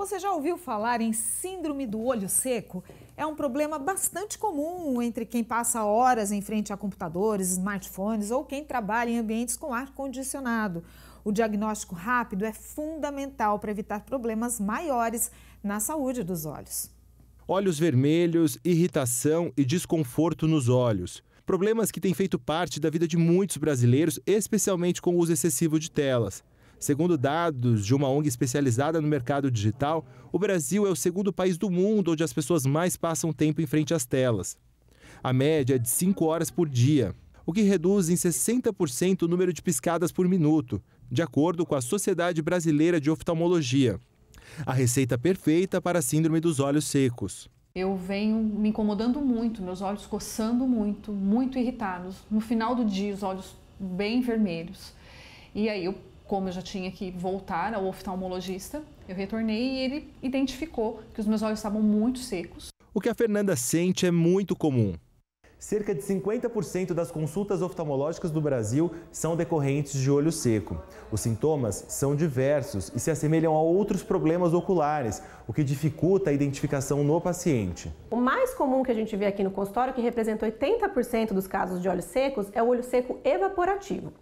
Você já ouviu falar em síndrome do olho seco? É um problema bastante comum entre quem passa horas em frente a computadores, smartphones ou quem trabalha em ambientes com ar condicionado. O diagnóstico rápido é fundamental para evitar problemas maiores na saúde dos olhos. Olhos vermelhos, irritação e desconforto nos olhos. Problemas que têm feito parte da vida de muitos brasileiros, especialmente com o uso excessivo de telas. Segundo dados de uma ONG especializada no mercado digital, o Brasil é o segundo país do mundo onde as pessoas mais passam tempo em frente às telas. A média é de 5 horas por dia, o que reduz em 60% o número de piscadas por minuto, de acordo com a Sociedade Brasileira de Oftalmologia. A receita perfeita para a síndrome dos olhos secos. Eu venho me incomodando muito, meus olhos coçando muito, muito irritados. No final do dia, os olhos bem vermelhos. E aí eu como eu já tinha que voltar ao oftalmologista, eu retornei e ele identificou que os meus olhos estavam muito secos. O que a Fernanda sente é muito comum. Cerca de 50% das consultas oftalmológicas do Brasil são decorrentes de olho seco. Os sintomas são diversos e se assemelham a outros problemas oculares, o que dificulta a identificação no paciente. O mais comum que a gente vê aqui no consultório, que representa 80% dos casos de olhos secos, é o olho seco evaporativo.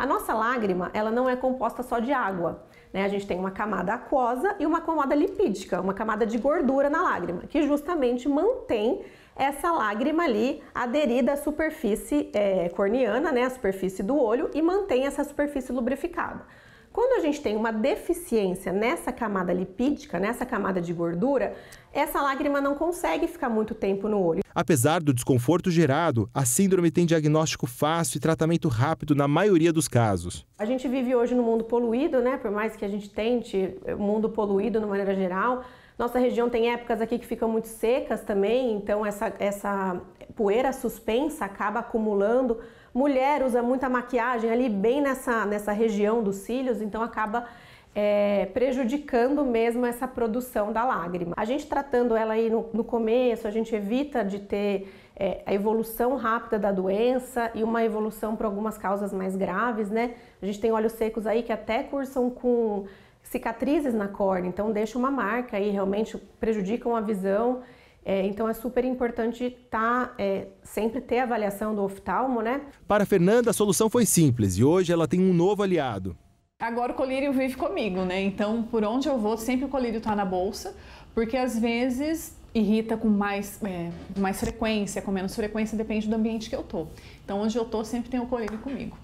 A nossa lágrima, ela não é composta só de água. Né? A gente tem uma camada aquosa e uma camada lipídica, uma camada de gordura na lágrima, que justamente mantém essa lágrima ali aderida à superfície é, corneana, né, a superfície do olho, e mantém essa superfície lubrificada. Quando a gente tem uma deficiência nessa camada lipídica, nessa camada de gordura, essa lágrima não consegue ficar muito tempo no olho. Apesar do desconforto gerado, a síndrome tem diagnóstico fácil e tratamento rápido na maioria dos casos. A gente vive hoje no mundo poluído, né? Por mais que a gente tente o mundo poluído de maneira geral, nossa região tem épocas aqui que ficam muito secas também, então essa, essa poeira suspensa acaba acumulando Mulher usa muita maquiagem ali bem nessa, nessa região dos cílios, então acaba é, prejudicando mesmo essa produção da lágrima. A gente tratando ela aí no, no começo, a gente evita de ter é, a evolução rápida da doença e uma evolução por algumas causas mais graves, né? A gente tem olhos secos aí que até cursam com cicatrizes na córnea, então deixa uma marca aí, realmente prejudicam a visão é, então é super importante tá, é, sempre ter a avaliação do oftalmo, né? Para a Fernanda, a solução foi simples e hoje ela tem um novo aliado. Agora o colírio vive comigo, né? Então, por onde eu vou, sempre o colírio está na bolsa, porque às vezes irrita com mais, é, mais frequência, com menos frequência, depende do ambiente que eu tô. Então, onde eu tô, sempre tem o colírio comigo.